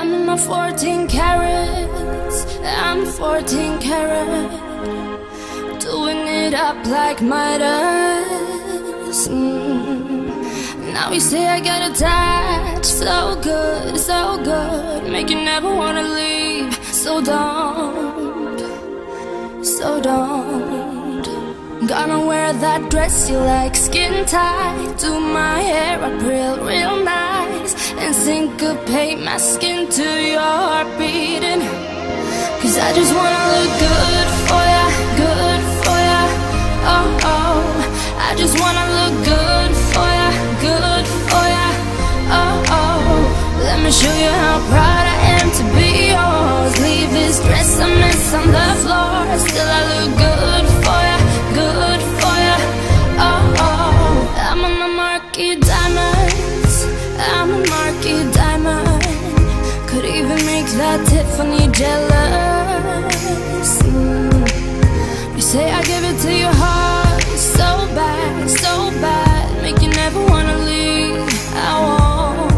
I'm a 14 carats, I'm 14 carat, doing it up like Midas. Mm. Now you say I got attached, so good, so good, make you never wanna leave. So don't, so don't. Gonna wear that dress you like, skin tight, do my hair up real, real syncopate my skin to your heart beating. Cause I just wanna look good for ya, good for ya. Oh oh, I just wanna look good for ya, good for ya. Oh oh, let me show you how proud I am to be yours. Leave this dress a mess on the floor, still I look good for ya, good for ya. Oh oh, I'm on the marquee diamonds, that Tiffany jealous. Mm. You say I give it to your heart so bad, so bad, make you never wanna leave. I won't,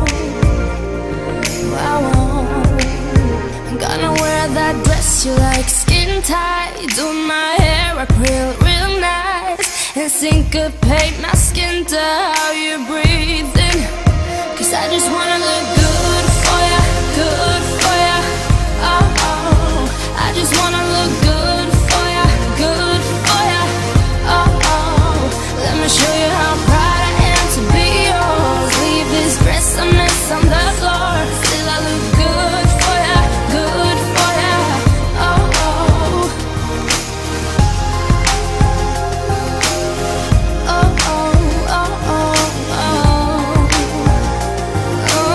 I won't. I'm gonna wear that dress you like, skin tight, do my hair up real, real nice, and syncopate my skin to how you're breathing. Cause I just wanna on the floor, still I look good for ya, good for ya. Oh oh. Oh oh, oh oh, oh.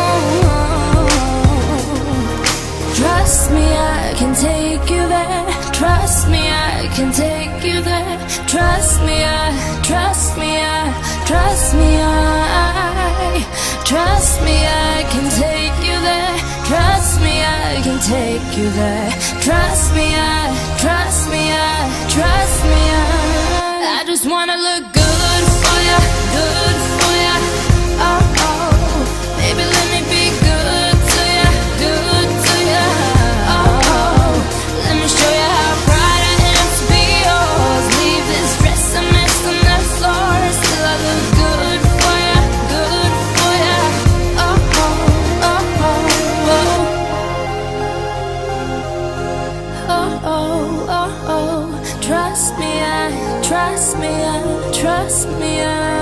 Trust me, I can take you there. Trust me, I can take you there. Trust me, I, trust me, I, trust me, I, trust me, take you there. Trust me, Trust me, I, trust me, I.